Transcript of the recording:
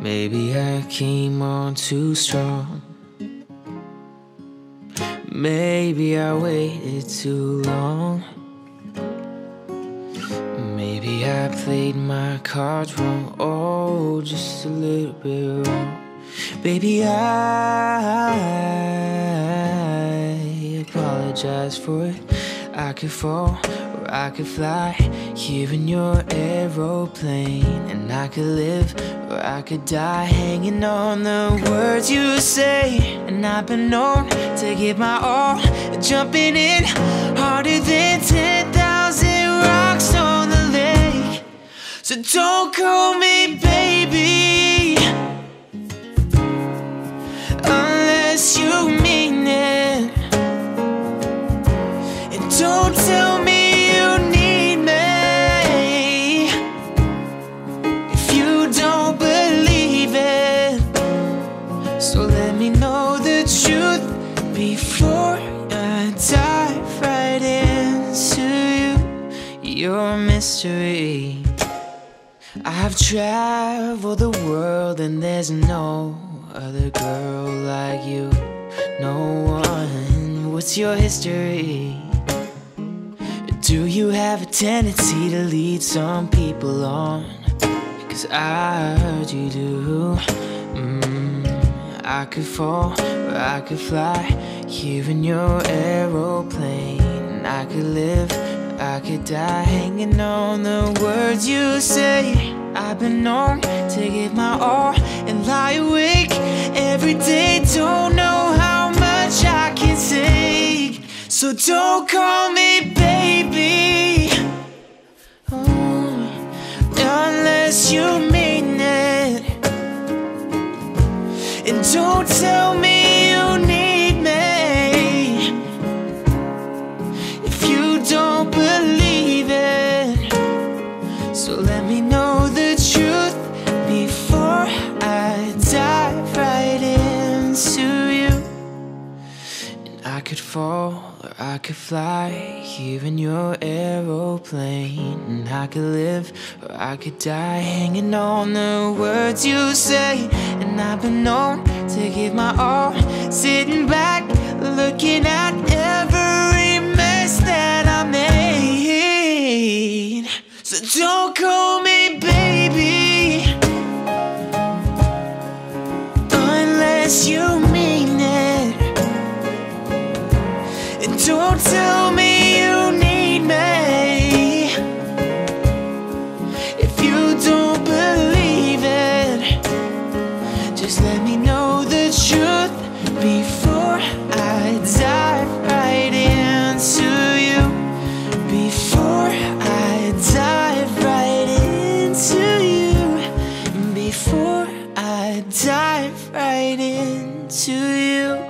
Maybe I came on too strong. Maybe I waited too long. Maybe I played my cards wrong. Oh, just a little bit wrong. Baby, I apologize for it. I could fall or I could fly here in your aeroplane. And I could live or I could die hanging on the words you say. And I've been known to give my all, jumping in harder than 10,000 rocks on the lake. So don't call me baby me know the truth before I dive right into you. Your mystery. I've traveled the world and there's no other girl like you. No one. What's your history? Do you have a tendency to lead some people on? Cause I heard you do. Mm, I could fall or I could fly here in your aeroplane. I could live, I could die hanging on the words you say. I've been known to give my all and lie awake every day. Don't know how much I can take. So don't call me baby. Oh, unless you don't tell me you need me if you don't believe it. So let me know the truth before I dive right into you. And I could fall or I could fly here in your aeroplane. And I could live or I could die hanging on the words you say. And I've been known to give my all, sitting back, looking at every mess that I made. So don't call me baby unless you mean it. And don't tell I dive right into you.